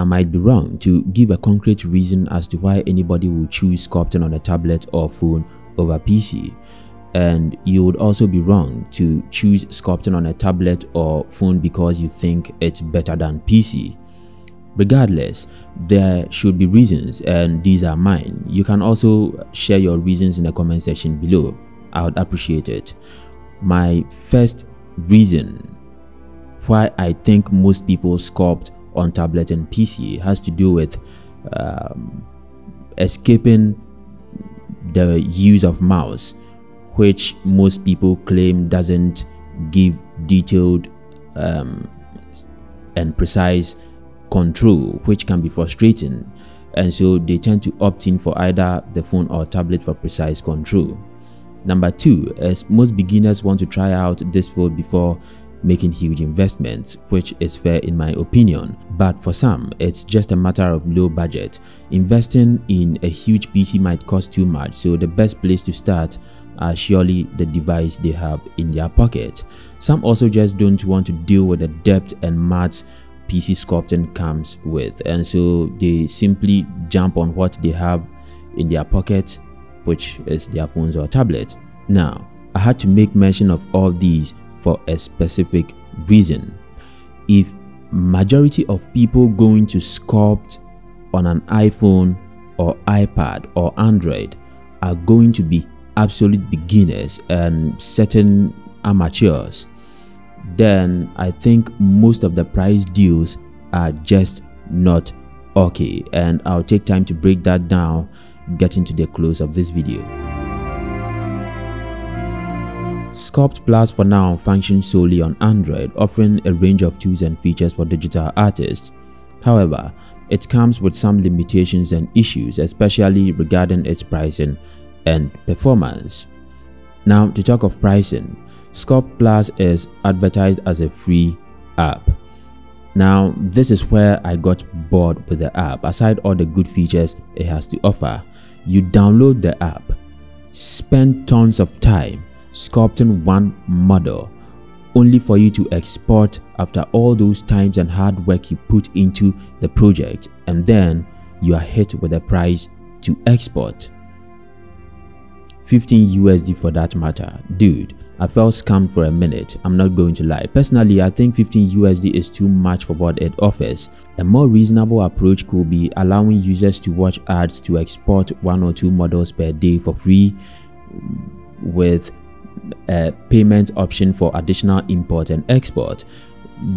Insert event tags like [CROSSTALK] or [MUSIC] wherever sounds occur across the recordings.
I might be wrong to give a concrete reason as to why anybody would choose sculpting on a tablet or phone over PC. And you would also be wrong to choose sculpting on a tablet or phone because you think it's better than PC. Regardless, there should be reasons, and these are mine. You can also share your reasons in the comment section below. I would appreciate it. My first reason why I think most people sculpt on tablet and PC has to do with um, escaping the use of mouse, which most people claim doesn't give detailed um, and precise control, which can be frustrating. And so they tend to opt in for either the phone or tablet for precise control. Number two, as most beginners want to try out this phone before making huge investments, which is fair in my opinion. But for some, it's just a matter of low budget. Investing in a huge PC might cost too much, so the best place to start are surely the device they have in their pocket. Some also just don't want to deal with the depth and maths PC sculpting comes with, and so they simply jump on what they have in their pocket, which is their phones or tablets. Now, I had to make mention of all these for a specific reason. If majority of people going to sculpt on an iPhone or iPad or Android are going to be absolute beginners and certain amateurs, then I think most of the price deals are just not okay. And I'll take time to break that down, getting to the close of this video. Sculpt Plus for now functions solely on Android, offering a range of tools and features for digital artists. However, it comes with some limitations and issues, especially regarding its pricing and performance. Now, to talk of pricing, Sculpt Plus is advertised as a free app. Now, this is where I got bored with the app. Aside all the good features it has to offer, you download the app, spend tons of time sculpting one model only for you to export after all those times and hard work you put into the project and then you are hit with a price to export. 15 USD for that matter. Dude I felt scammed for a minute. I'm not going to lie. Personally I think 15 USD is too much for what it offers. A more reasonable approach could be allowing users to watch ads to export one or two models per day for free with a payment option for additional import and export.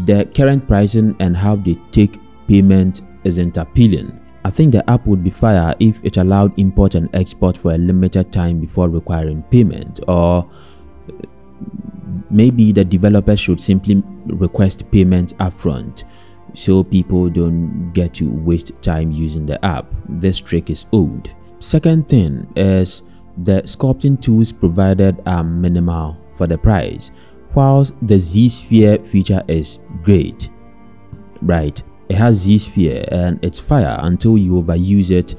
The current pricing and how they take payment isn't appealing. I think the app would be fire if it allowed import and export for a limited time before requiring payment or maybe the developer should simply request payment upfront so people don't get to waste time using the app. This trick is old. Second thing is the sculpting tools provided are minimal for the price, whilst the Z-Sphere feature is great. Right, it has Z-Sphere and it's fire until you overuse it,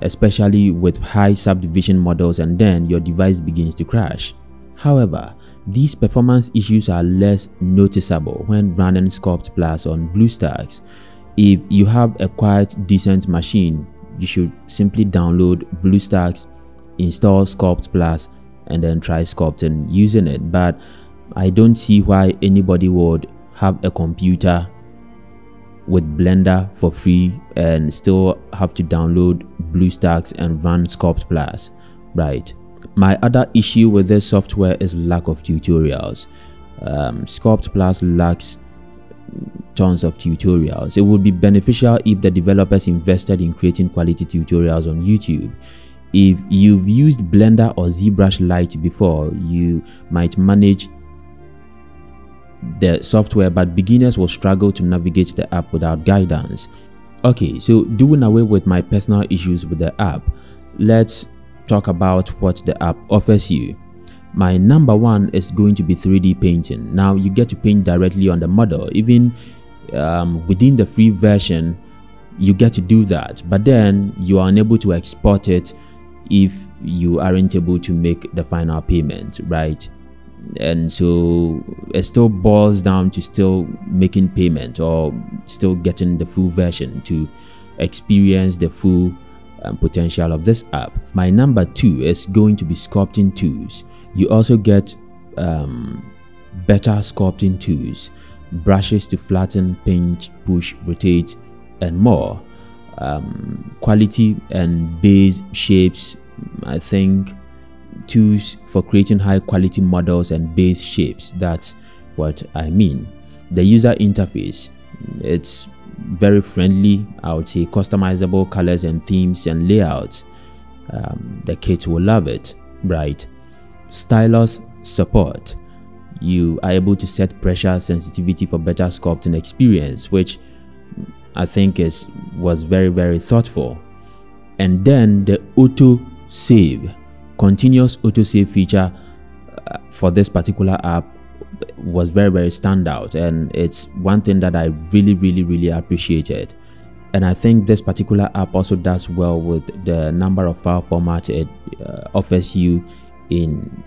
especially with high subdivision models and then your device begins to crash. However, these performance issues are less noticeable when running Sculpt Plus on BlueStacks. If you have a quite decent machine, you should simply download BlueStacks install Sculpt Plus and then try sculpting using it but I don't see why anybody would have a computer with Blender for free and still have to download BlueStacks and run Sculpt Plus, right? My other issue with this software is lack of tutorials. Um, Sculpt Plus lacks tons of tutorials. It would be beneficial if the developers invested in creating quality tutorials on YouTube. If you've used Blender or ZBrush Lite before, you might manage the software, but beginners will struggle to navigate the app without guidance. Okay, so doing away with my personal issues with the app, let's talk about what the app offers you. My number one is going to be 3D painting. Now you get to paint directly on the model, even um, within the free version, you get to do that, but then you are unable to export it if you aren't able to make the final payment, right? and so it still boils down to still making payment or still getting the full version to experience the full um, potential of this app. My number two is going to be sculpting tools. You also get um, better sculpting tools, brushes to flatten, pinch, push, rotate, and more. Um, quality and base shapes, I think tools for creating high quality models and base shapes. That's what I mean. The user interface, it's very friendly. I would say customizable colors and themes and layouts. Um, the kids will love it, right? Stylus support. You are able to set pressure sensitivity for better sculpting experience, which I think is was very very thoughtful. And then the auto save, continuous auto save feature uh, for this particular app was very very standout. And it's one thing that i really really really appreciated. And i think this particular app also does well with the number of file formats it uh, offers you in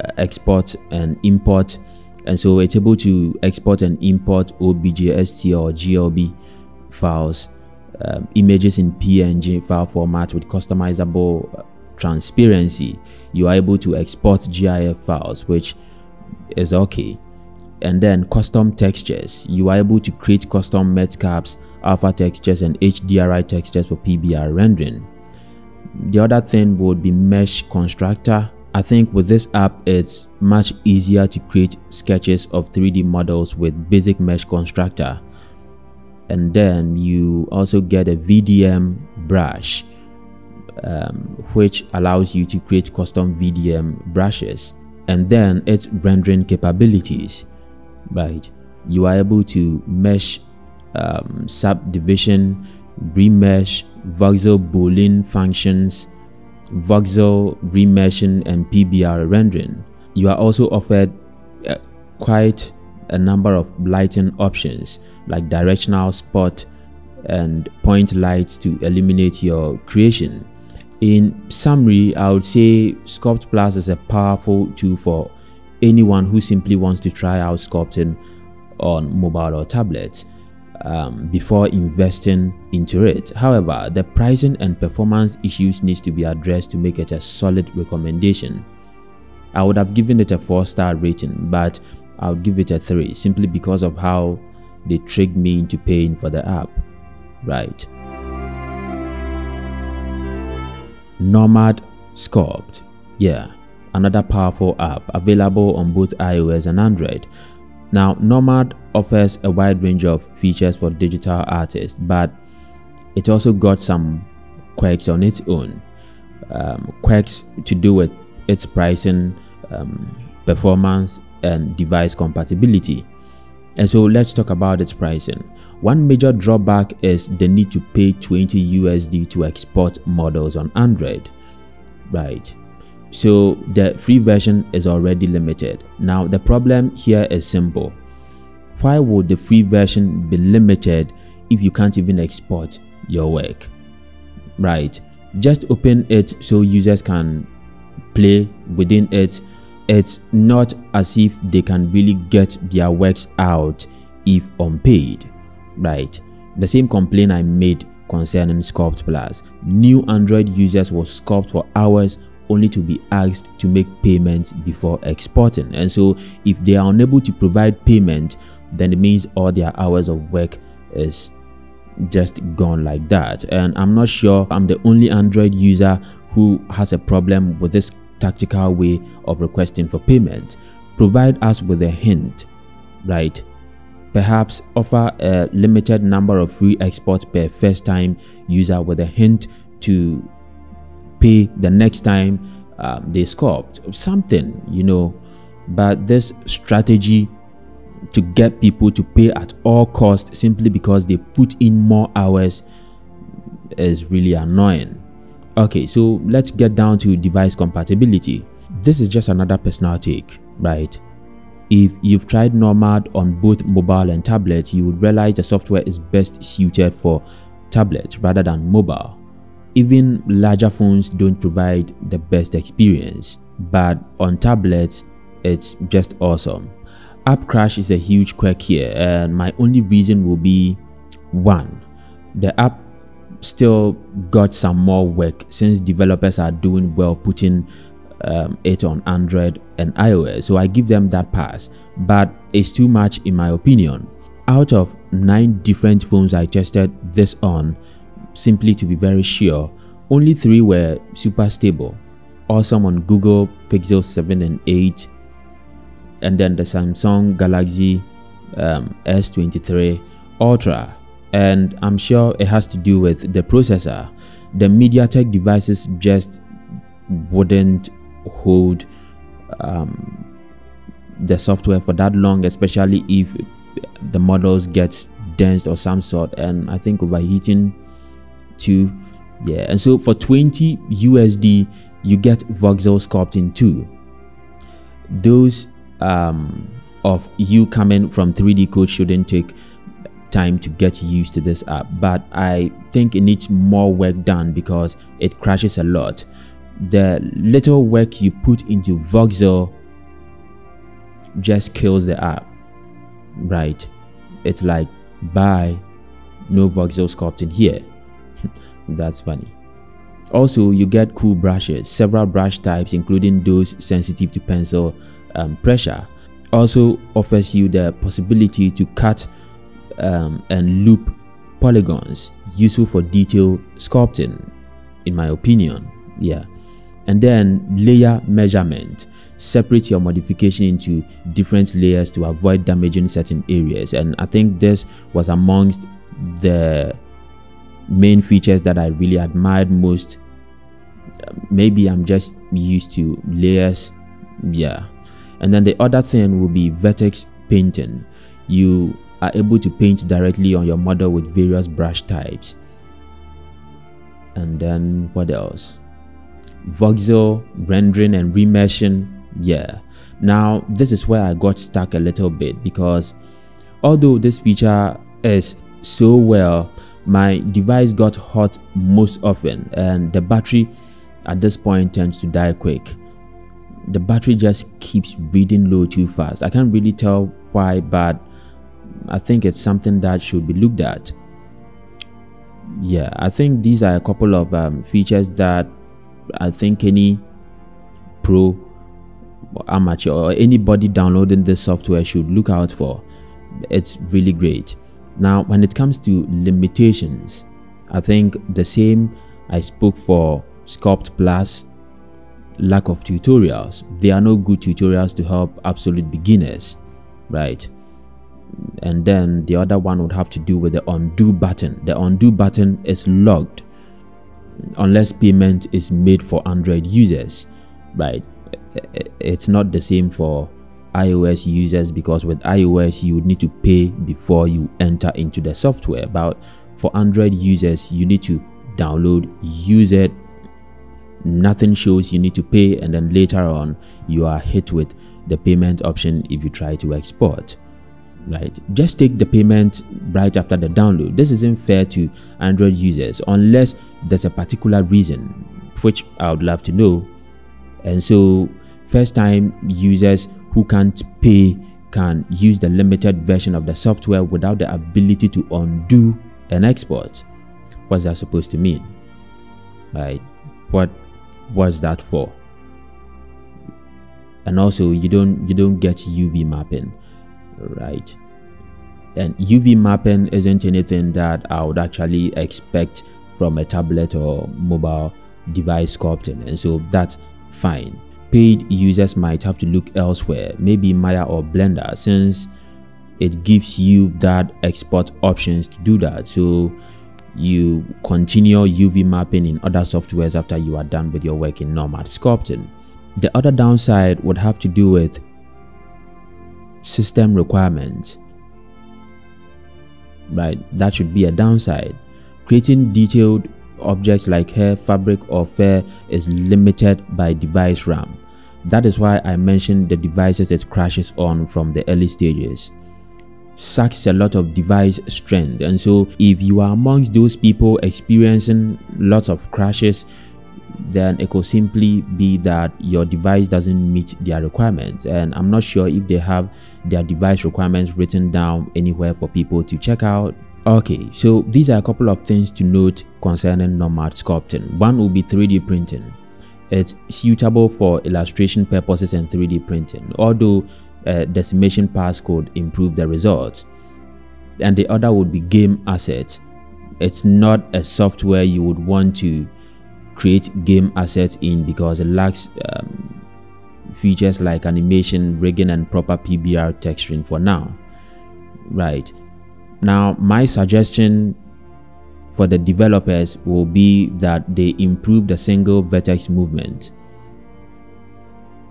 uh, export and import. And so it's able to export and import OBJ, objst or glb files um, images in png file format with customizable uh, transparency you are able to export gif files which is okay. And then custom textures you are able to create custom matcaps alpha textures and hdri textures for pbr rendering. The other thing would be mesh constructor. I think with this app it's much easier to create sketches of 3d models with basic mesh constructor and then you also get a vdm brush um, which allows you to create custom vdm brushes. And then its rendering capabilities right? You are able to mesh um, subdivision remesh voxel boolean functions voxel remeshing and pbr rendering. You are also offered uh, quite a number of lighting options like directional spot and point lights to illuminate your creation in summary, I would say Sculpt Plus is a powerful tool for anyone who simply wants to try out sculpting on mobile or tablets um, before investing into it. However, the pricing and performance issues needs to be addressed to make it a solid recommendation. I would have given it a 4-star rating, but I would give it a 3 simply because of how they tricked me into paying for the app. Right. Nomad Sculpt. Yeah, another powerful app available on both iOS and Android. Now, Nomad offers a wide range of features for digital artists, but it also got some quirks on its own. Um, quirks to do with its pricing, um, performance, and device compatibility. And so let's talk about its pricing. One major drawback is the need to pay 20 USD to export models on Android. Right. So the free version is already limited. Now the problem here is simple. Why would the free version be limited if you can't even export your work? Right. Just open it so users can play within it it's not as if they can really get their works out if unpaid, right? The same complaint I made concerning Sculpt Plus. New Android users will sculpt for hours only to be asked to make payments before exporting. And so if they are unable to provide payment, then it means all their hours of work is just gone like that. And I'm not sure I'm the only Android user who has a problem with this tactical way of requesting for payment. Provide us with a hint, right? Perhaps offer a limited number of free exports per first time user with a hint to pay the next time um, they sculpt something, you know. But this strategy to get people to pay at all costs simply because they put in more hours is really annoying. Okay, so let's get down to device compatibility. This is just another personal take, right? If you've tried Nomad on both mobile and tablet, you would realize the software is best suited for tablet rather than mobile. Even larger phones don't provide the best experience, but on tablets, it's just awesome. App crash is a huge quirk here, and my only reason will be one, the app still got some more work since developers are doing well putting um, it on Android and iOS. So I give them that pass, but it's too much in my opinion. Out of nine different phones I tested this on, simply to be very sure, only three were super stable. Awesome on Google Pixel 7 and 8, and then the Samsung Galaxy um, S23 Ultra and I'm sure it has to do with the processor. The MediaTek devices just wouldn't hold um, the software for that long, especially if the models get dense or some sort, and I think overheating too. Yeah, and so for 20 USD, you get Voxel Sculpting too. Those um, of you coming from 3D Coat shouldn't take time to get used to this app but i think it needs more work done because it crashes a lot. The little work you put into voxel just kills the app right? It's like bye no voxel sculpting here. [LAUGHS] That's funny. Also you get cool brushes several brush types including those sensitive to pencil um, pressure. Also offers you the possibility to cut um, and loop polygons useful for detail sculpting in my opinion yeah. And then layer measurement. Separate your modification into different layers to avoid damaging certain areas. And i think this was amongst the main features that i really admired most. Maybe i'm just used to layers yeah. And then the other thing will be vertex painting. You are able to paint directly on your model with various brush types. And then what else? Voxel, rendering and remeshing. Yeah. Now, this is where I got stuck a little bit because although this feature is so well, my device got hot most often and the battery at this point tends to die quick. The battery just keeps reading low too fast. I can't really tell why, but I think it's something that should be looked at. Yeah, I think these are a couple of um, features that I think any pro amateur or anybody downloading this software should look out for. It's really great. Now, when it comes to limitations, I think the same I spoke for Sculpt Plus lack of tutorials. There are no good tutorials to help absolute beginners, right? And then the other one would have to do with the undo button. The undo button is locked unless payment is made for android users right? It's not the same for ios users because with ios you would need to pay before you enter into the software. But for android users you need to download use it. Nothing shows you need to pay and then later on you are hit with the payment option if you try to export right? Just take the payment right after the download. This isn't fair to android users unless there's a particular reason which i would love to know. And so first time users who can't pay can use the limited version of the software without the ability to undo an export. What's that supposed to mean? Right? What was that for? And also you don't you don't get uv mapping right? And uv mapping isn't anything that i would actually expect from a tablet or mobile device sculpting and so that's fine. Paid users might have to look elsewhere maybe maya or blender since it gives you that export options to do that. So you continue uv mapping in other softwares after you are done with your work in nomad sculpting the other downside would have to do with system requirements. Right that should be a downside. Creating detailed objects like hair fabric or fur is limited by device ram. That is why i mentioned the devices it crashes on from the early stages. Sucks a lot of device strength and so if you are amongst those people experiencing lots of crashes then it could simply be that your device doesn't meet their requirements. And I'm not sure if they have their device requirements written down anywhere for people to check out. Okay, so these are a couple of things to note concerning Nomad sculpting. One will be 3D printing. It's suitable for illustration purposes and 3D printing, although uh, decimation pass could improve the results. And the other would be game assets. It's not a software you would want to create game assets in because it lacks um, features like animation, rigging, and proper PBR texturing for now. Right. Now, my suggestion for the developers will be that they improve the single vertex movement.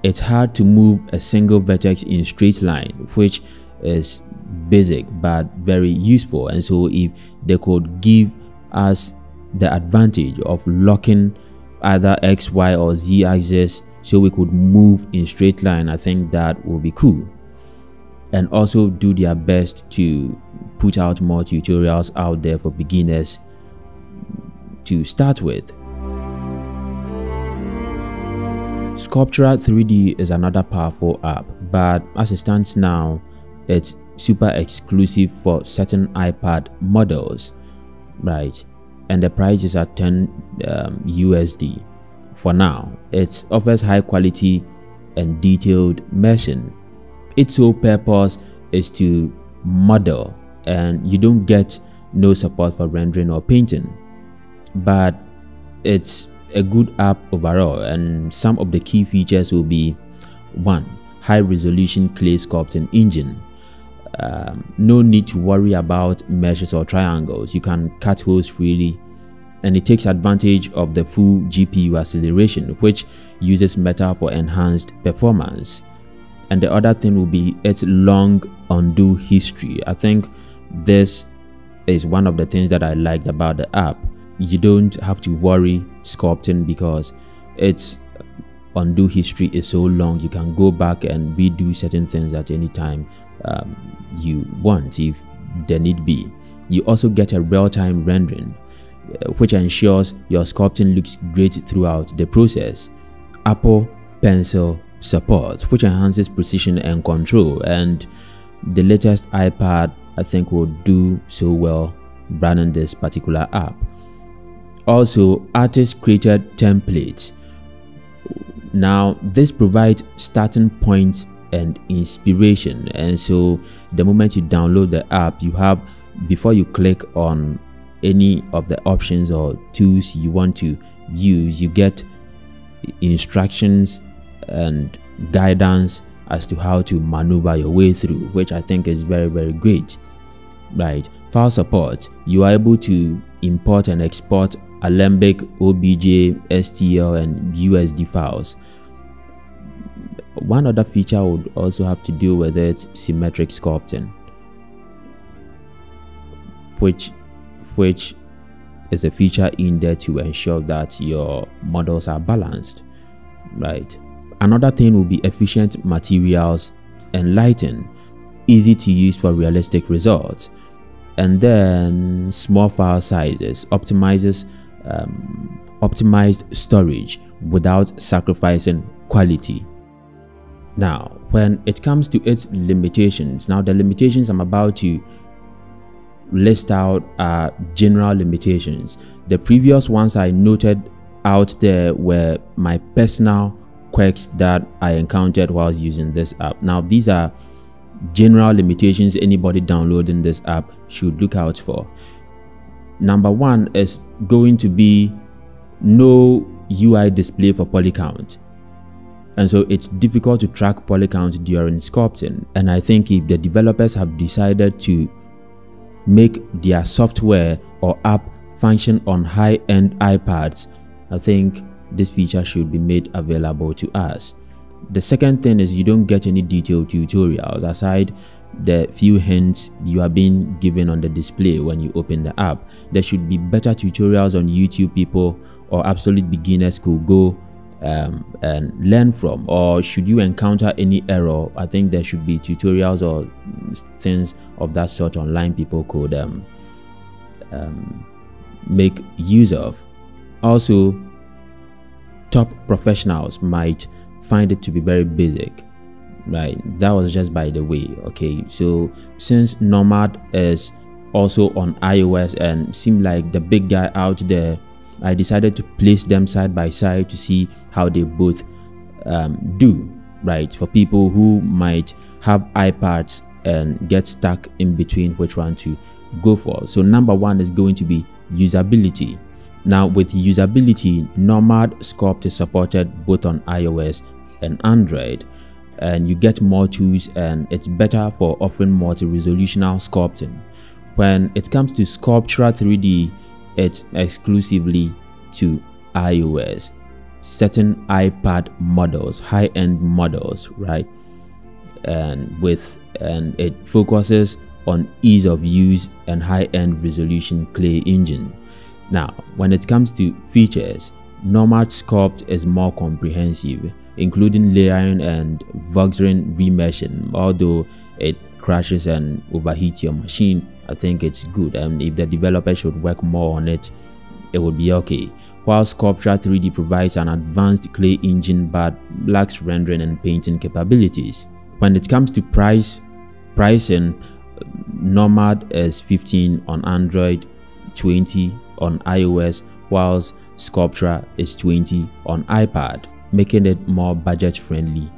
It's hard to move a single vertex in straight line, which is basic but very useful. And so if they could give us the advantage of locking either x y or z axis so we could move in straight line i think that would be cool and also do their best to put out more tutorials out there for beginners to start with Sculptura 3D is another powerful app, but as it stands now, it's super exclusive for certain iPad models, right? And the price is at 10 um, USD. For now, it offers high quality and detailed meshing. Its sole purpose is to model and you don't get no support for rendering or painting. But it's a good app overall and some of the key features will be 1. High resolution clay sculpting engine um, no need to worry about meshes or triangles. You can cut holes freely and it takes advantage of the full GPU acceleration, which uses Metal for enhanced performance. And the other thing will be its long undo history. I think this is one of the things that I liked about the app. You don't have to worry sculpting because its undo history is so long. You can go back and redo certain things at any time um, you want if there need be. You also get a real-time rendering, uh, which ensures your sculpting looks great throughout the process. Apple Pencil support, which enhances precision and control, and the latest iPad I think will do so well running this particular app. Also, artist created templates. Now, this provides starting points and inspiration. And so the moment you download the app you have before you click on any of the options or tools you want to use you get instructions and guidance as to how to maneuver your way through which i think is very very great. Right. File support. You are able to import and export alembic obj stl and usd files one other feature would also have to do with its symmetric sculpting, which, which is a feature in there to ensure that your models are balanced, right? Another thing will be efficient materials and lighting, easy to use for realistic results. And then small file sizes optimizes um, optimized storage without sacrificing quality. Now, when it comes to its limitations, now the limitations I'm about to list out are general limitations. The previous ones I noted out there were my personal quirks that I encountered whilst using this app. Now, these are general limitations anybody downloading this app should look out for. Number one is going to be no UI display for poly count and so it's difficult to track poly count during sculpting. And i think if the developers have decided to make their software or app function on high-end ipads i think this feature should be made available to us. The second thing is you don't get any detailed tutorials aside the few hints you are being given on the display when you open the app. There should be better tutorials on youtube people or absolute beginners could go um, and learn from or should you encounter any error? I think there should be tutorials or things of that sort online people could um, um, make use of. Also top professionals might find it to be very basic right? That was just by the way okay? So since nomad is also on ios and seemed like the big guy out there i decided to place them side by side to see how they both um, do right? For people who might have ipads and get stuck in between which one to go for. So number one is going to be usability. Now with usability nomad sculpt is supported both on ios and android and you get more tools and it's better for offering multi-resolutional sculpting. When it comes to Sculptura 3D, it's exclusively to iOS, certain iPad models, high-end models, right? And with and it focuses on ease of use and high-end resolution clay engine. Now, when it comes to features, Nomad Sculpt is more comprehensive including layering and Voxel remeshing. Although it crashes and overheats your machine, I think it's good. And if the developer should work more on it, it would be okay. While Sculptura 3D provides an advanced clay engine but lacks rendering and painting capabilities. When it comes to price, pricing, Nomad is 15 on Android, 20 on iOS, whilst Sculptura is 20 on iPad making it more budget friendly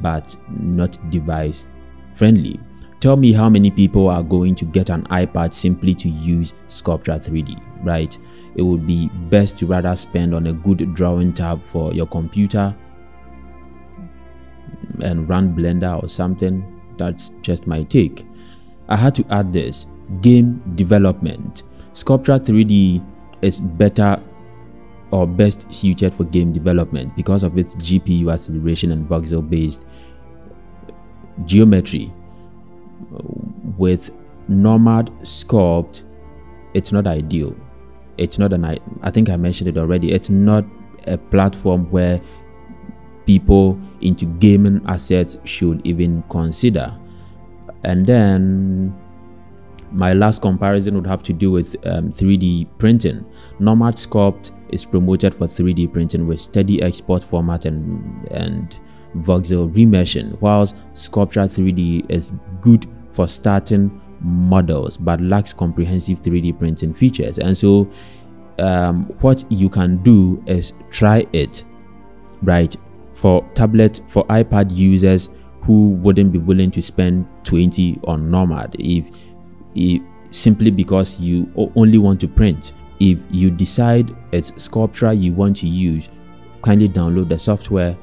but not device friendly. Tell me how many people are going to get an iPad simply to use Sculptura 3D, right? It would be best to rather spend on a good drawing tab for your computer and run Blender or something. That's just my take. I had to add this game development. Sculptura 3D is better or best suited for game development because of its GPU acceleration and voxel based geometry. With Nomad Sculpt, it's not ideal. It's not an I think I mentioned it already. It's not a platform where people into gaming assets should even consider. And then my last comparison would have to do with um, 3D printing. Nomad Sculpt is promoted for 3D printing with steady export format and, and voxel remeshing, whilst Sculptura 3D is good for starting models but lacks comprehensive 3D printing features. And so, um, what you can do is try it, right? For tablet, for iPad users who wouldn't be willing to spend 20 on Nomad, if if, simply because you only want to print. If you decide it's Sculptura you want to use, kindly download the software,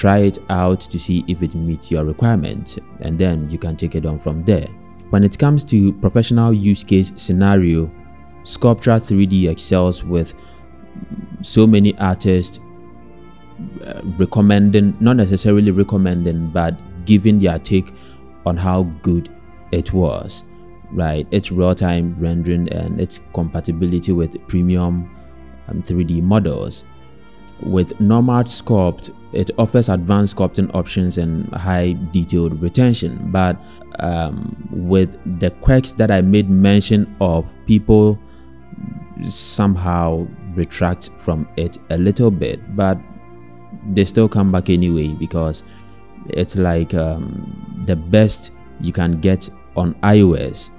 try it out to see if it meets your requirement, and then you can take it on from there. When it comes to professional use case scenario, Sculptura 3D excels with so many artists uh, recommending, not necessarily recommending, but giving their take on how good it was right? Its real-time rendering and its compatibility with premium um, 3D models. With Nomad Sculpt, it offers advanced sculpting options and high detailed retention, but um, with the quirks that I made mention of, people somehow retract from it a little bit, but they still come back anyway because it's like um, the best you can get on iOS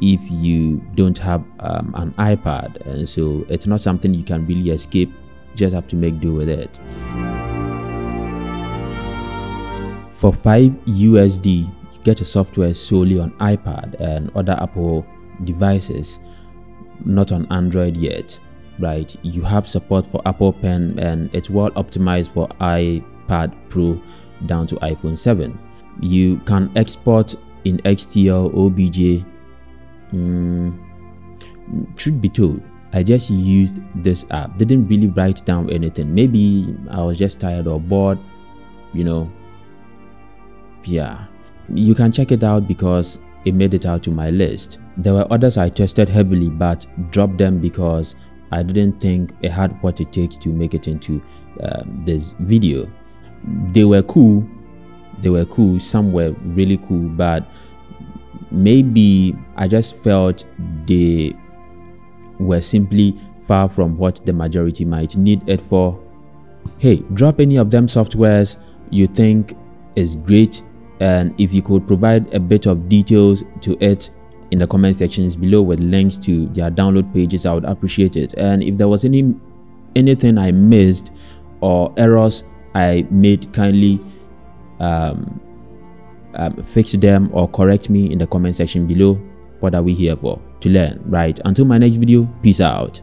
if you don't have um, an iPad, and so it's not something you can really escape. Just have to make do with it. For 5 USD, you get a software solely on iPad and other Apple devices, not on Android yet. Right, you have support for Apple Pen and it's well optimized for iPad Pro down to iPhone 7. You can export in STL, OBJ, Mm, truth be told, I just used this app. Didn't really write down anything. Maybe I was just tired or bored, you know. Yeah. You can check it out because it made it out to my list. There were others I tested heavily but dropped them because I didn't think it had what it takes to make it into um, this video. They were cool. They were cool. Some were really cool, but maybe I just felt they were simply far from what the majority might need it for. hey drop any of them softwares you think is great and if you could provide a bit of details to it in the comment sections below with links to their download pages i would appreciate it and if there was any anything i missed or errors i made kindly um, um, fix them or correct me in the comment section below what are we here for? To learn. Right. Until my next video peace out